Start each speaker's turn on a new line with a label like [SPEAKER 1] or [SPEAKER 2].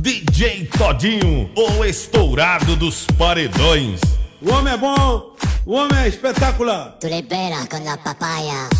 [SPEAKER 1] DJ Todinho, o estourado dos paredões.
[SPEAKER 2] O homem é bom, o homem é espetacular.
[SPEAKER 3] Tu libera quando a papaya.